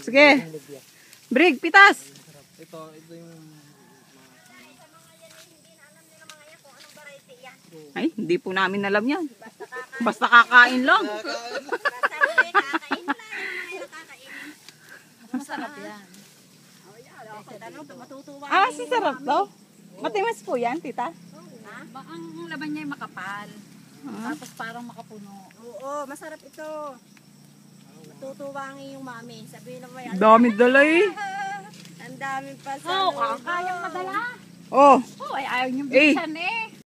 Sige. Brig, pitas. Ito, ito yung... Ay, hindi po namin alam yan. Basta kakain lang. Masarap yan. Ah, si sarap to. Matimas po yan, tita. Ba- Ang laman niya ay makapal. Tapos parang makapuno. Oo, masarap ito. Matutuwangin yung mami. Sabihin naman, "Ala, Dami dala eh. ang dami pa sa Oo, loob." kayang madala. Oh, Oo, ay ayaw niyong Eh. bilisan eh.